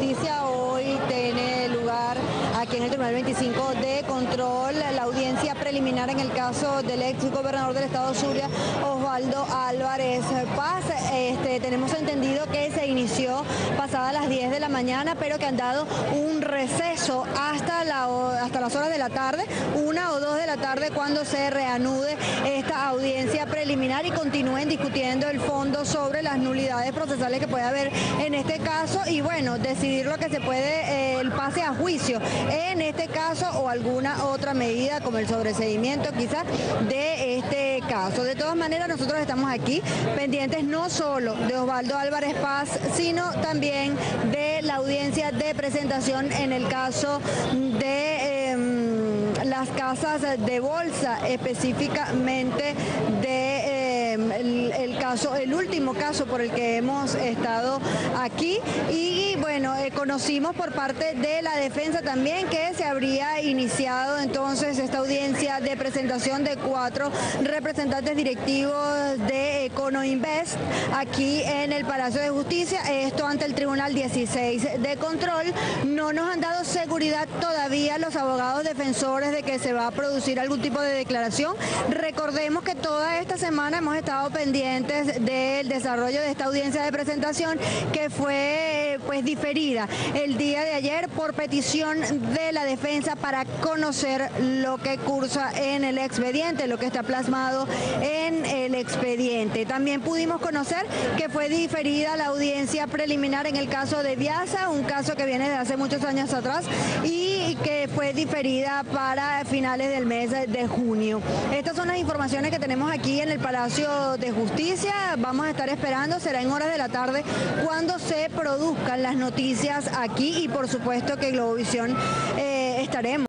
Justicia. Hoy tiene lugar aquí en el Tribunal 25 de Control la audiencia preliminar en el caso del ex gobernador del estado Zulia, Osvaldo Álvarez Paz. Este, tenemos entendido que se inició pasada las 10 de la mañana, pero que han dado un receso hasta las horas de la tarde, una o dos de la tarde cuando se reanude esta audiencia preliminar y continúen discutiendo el fondo sobre las nulidades procesales que puede haber en este caso y bueno, decidir lo que se puede, eh, el pase a juicio en este caso o alguna otra medida como el sobreseimiento quizás de este caso. De todas maneras, nosotros estamos aquí pendientes no solo de Osvaldo Álvarez Paz, sino también de la audiencia de presentación en el caso de las casas de bolsa, específicamente de el último caso por el que hemos estado aquí y bueno, eh, conocimos por parte de la defensa también que se habría iniciado entonces esta audiencia de presentación de cuatro representantes directivos de Econoinvest aquí en el Palacio de Justicia, esto ante el Tribunal 16 de Control. No nos han dado seguridad todavía los abogados defensores de que se va a producir algún tipo de declaración. Recordemos que toda esta semana hemos estado pendientes del desarrollo de esta audiencia de presentación que fue pues diferida el día de ayer por petición de la defensa para conocer lo que cursa en el expediente, lo que está plasmado en el expediente. También pudimos conocer que fue diferida la audiencia preliminar en el caso de Viasa, un caso que viene de hace muchos años atrás y que diferida para finales del mes de junio. Estas son las informaciones que tenemos aquí en el Palacio de Justicia. Vamos a estar esperando, será en horas de la tarde cuando se produzcan las noticias aquí y por supuesto que Globovisión eh, estaremos.